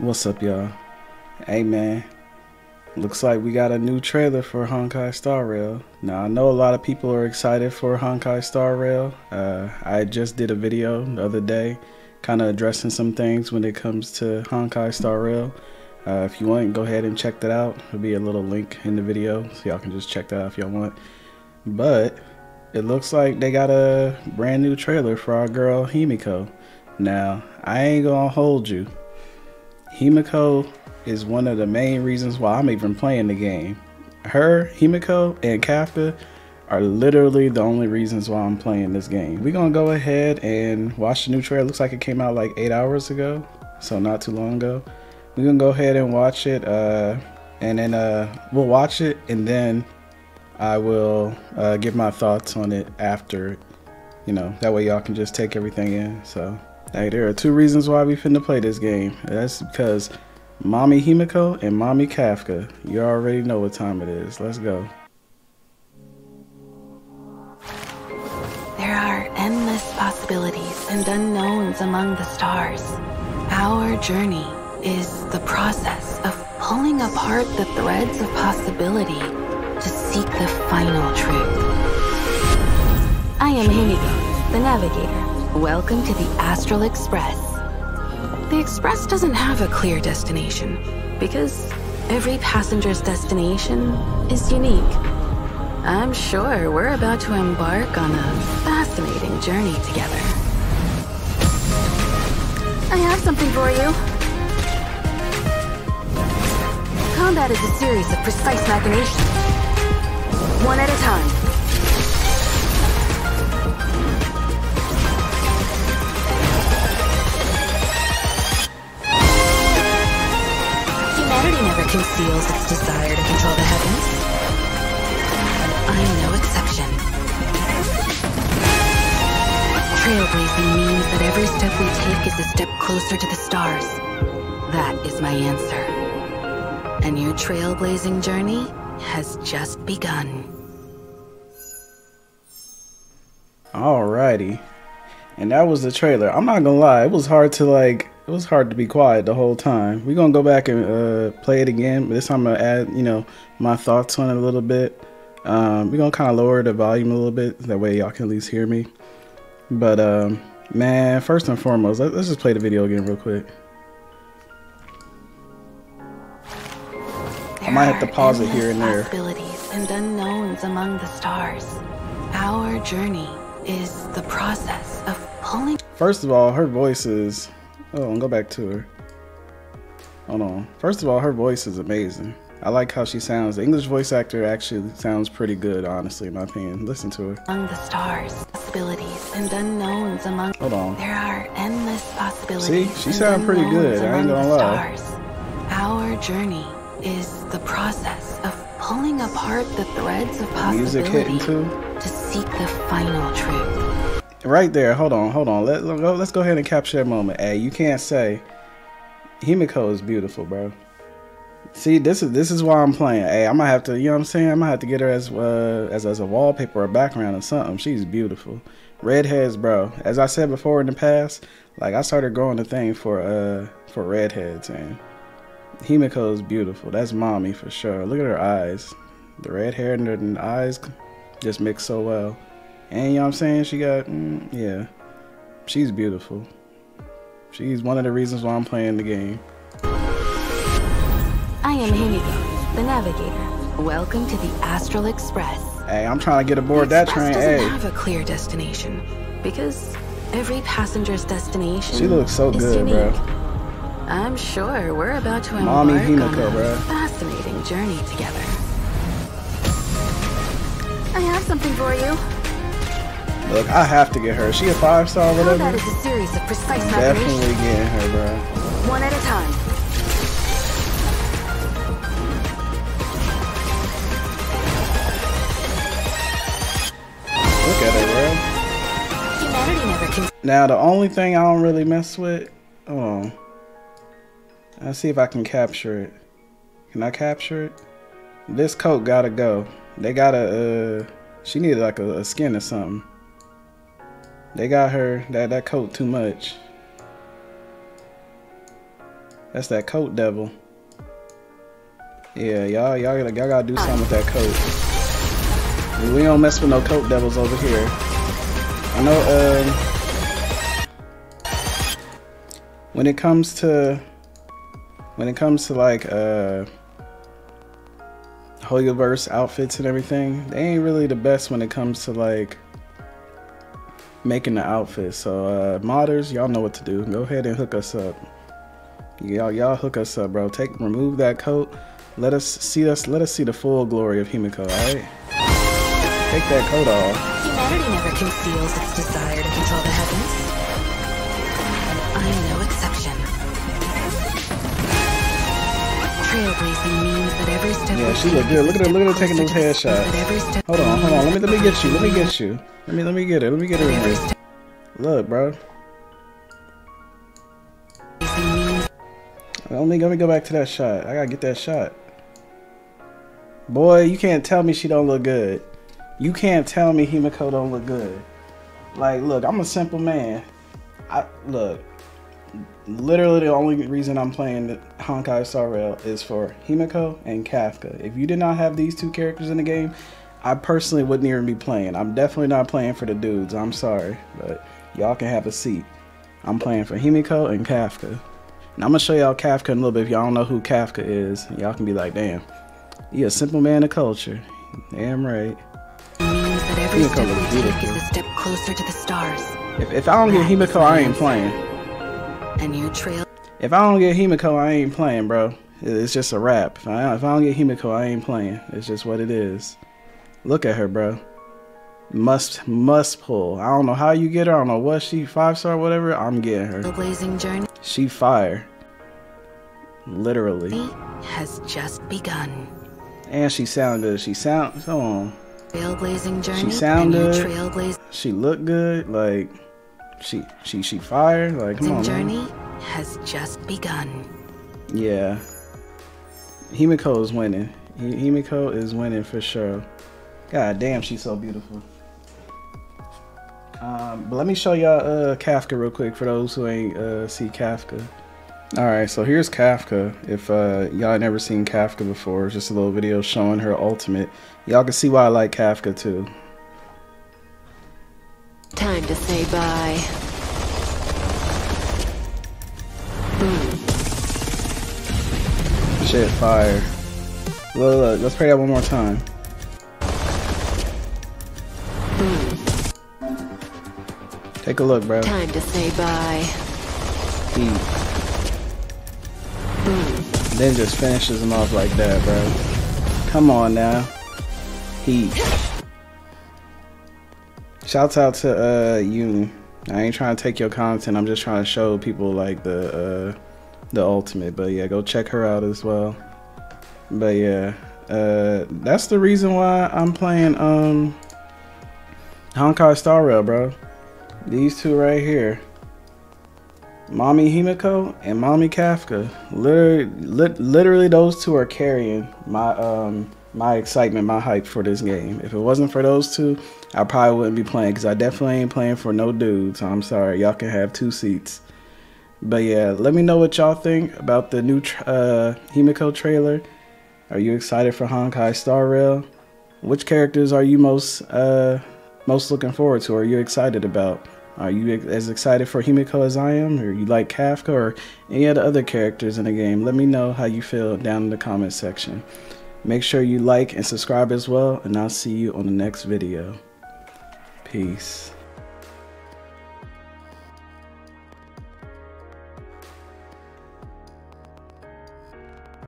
What's up, y'all? Hey, man. Looks like we got a new trailer for Honkai Star Rail. Now, I know a lot of people are excited for Honkai Star Rail. Uh, I just did a video the other day kind of addressing some things when it comes to Honkai Star Rail. Uh, if you want, go ahead and check that out. There'll be a little link in the video, so y'all can just check that out if y'all want. But it looks like they got a brand new trailer for our girl Himeko. Now, I ain't gonna hold you. Himeko is one of the main reasons why I'm even playing the game. Her, Himeko, and Kafka are literally the only reasons why I'm playing this game. We're gonna go ahead and watch the new trailer. Looks like it came out like eight hours ago, so not too long ago. We're gonna go ahead and watch it, uh, and then uh, we'll watch it, and then I will uh, give my thoughts on it after, you know, that way y'all can just take everything in. So. Hey, there are two reasons why we finna play this game. That's because Mommy Himeko and Mommy Kafka. You already know what time it is. Let's go. There are endless possibilities and unknowns among the stars. Our journey is the process of pulling apart the threads of possibility to seek the final truth. I am Himeko, the navigator. Welcome to the Astral Express. The Express doesn't have a clear destination because every passenger's destination is unique. I'm sure we're about to embark on a fascinating journey together. I have something for you. Combat is a series of precise machinations, one at a time. Conceals its desire to control the heavens. I'm no exception. Trailblazing means that every step we take is a step closer to the stars. That is my answer. And your trailblazing journey has just begun. Alrighty. And that was the trailer. I'm not gonna lie, it was hard to like it was hard to be quiet the whole time. We're gonna go back and uh, play it again, but this time I'm gonna add, you know, my thoughts on it a little bit. Um, we're gonna kind of lower the volume a little bit, that way y'all can at least hear me. But um, man, first and foremost, let, let's just play the video again real quick. I might have to pause it here and there. Possibilities and unknowns among the stars. Our journey is the process of pulling. First of all, her voice is. Oh, go back to her. Hold on. First of all, her voice is amazing. I like how she sounds. The English voice actor actually sounds pretty good, honestly, in my opinion. Listen to her. Among the stars, possibilities and unknowns among. Hold on. There are endless possibilities. See, she sounds pretty good, I ain't gonna lie. Stars. Our journey is the process of pulling apart the threads of Music possibility hitting too. to seek the final truth. Right there. Hold on. Hold on. Let, let, let's go ahead and capture that moment. Hey, you can't say Himeko is beautiful, bro. See, this is this is why I'm playing. Hey, I might have to, you know what I'm saying? I might have to get her as uh, as as a wallpaper or background or something. She's beautiful. Redheads, bro. As I said before in the past, like I started growing the thing for uh for redheads and Himeko is beautiful. That's mommy for sure. Look at her eyes. The red hair and the eyes just mix so well. And you know what I'm saying? She got, mm, yeah. She's beautiful. She's one of the reasons why I'm playing the game. I am Himeko, the navigator. Welcome to the Astral Express. Hey, I'm trying to get aboard that Express train. doesn't Hey, have a clear destination because every passenger's destination she looks so good, unique. bro. I'm sure we're about to Mommy embark Himeko, on a bro. fascinating journey together. I have something for you. Look, I have to get her. She a five star, Combat whatever. is a series of precise Definitely getting her, bro. one at a time. Look at her, bro. Humanity never can. Now, the only thing I don't really mess with, oh, let's see if I can capture it. Can I capture it? This coat gotta go. They gotta, uh, she needed like a, a skin or something. They got her, that, that coat too much. That's that coat devil. Yeah, y'all, y'all, y'all gotta do something with that coat. We don't mess with no coat devils over here. I know, um, when it comes to, when it comes to like, uh, Hoyoverse outfits and everything, they ain't really the best when it comes to like making the outfit. So uh, modders, y'all know what to do. Go ahead and hook us up. Y'all, y'all hook us up, bro. Take, remove that coat. Let us see us. Let us see the full glory of Himeko. All right. Take that coat off. Humanity never conceals its desire to control the heavens. Yeah, she look good. Look at her. Look at her taking those headshots. Hold on, hold on. Let me let me get you. Let me get you. Let me let me get her. Let me get her in here. Look, bro. Let me let me go back to that shot. I gotta get that shot. Boy, you can't tell me she don't look good. You can't tell me Himeko don't look good. Like, look, I'm a simple man. I look. Literally, the only reason I'm playing Honkai Star Rail is for Himeko and Kafka. If you did not have these two characters in the game, I personally wouldn't even be playing. I'm definitely not playing for the dudes. I'm sorry, but y'all can have a seat. I'm playing for Himeko and Kafka. And I'm gonna show y'all Kafka in a little bit. If y'all don't know who Kafka is, y'all can be like, damn, he a simple man of culture. Damn right. Means that every step we take is a step closer to the stars. If, if I don't get Himeko, I ain't playing. And your trail. If I don't get Himeko, I ain't playing, bro. It's just a wrap. If I, if I don't get Himeko, I ain't playing. It's just what it is. Look at her, bro. Must must pull. I don't know how you get her. I don't know what she five star whatever. I'm getting her. Blazing journey. She fire. Literally. Has just begun. And she sound good. She sound so on. Trailblazing journey. She sound good. Trailblaze. She look good. Like she she she fire. Like come on. journey man. has just begun. Yeah. Himeko is winning. Himeko is winning for sure. God damn, she's so beautiful. Um, but let me show y'all uh, Kafka real quick for those who ain't uh, see Kafka. All right, so here's Kafka. If uh, y'all never seen Kafka before, it's just a little video showing her ultimate. Y'all can see why I like Kafka too. Time to say bye. Hmm. Shit, fire. Look, look, let's play that one more time. Hmm. Take a look, bro. Time to say bye. Heat. Then just finishes him off like that, bro. Come on now. Heat. Shouts out to uh you. I ain't trying to take your content. I'm just trying to show people like the uh the ultimate. But yeah, go check her out as well. But yeah, uh that's the reason why I'm playing um Honkai Star Rail, bro. These two right here. Mommy Himeko and Mommy Kafka. Literally, li literally those two are carrying my um my excitement, my hype for this game. If it wasn't for those two, I probably wouldn't be playing because I definitely ain't playing for no dudes. I'm sorry, y'all can have two seats. But yeah, let me know what y'all think about the new uh, Himeko trailer. Are you excited for Honkai Star Rail? Which characters are you most uh, most looking forward to? Or are you excited about? Are you as excited for Himeko as I am? Or you like Kafka or any of the other characters in the game? Let me know how you feel down in the comment section. Make sure you like and subscribe as well, and I'll see you on the next video. Peace.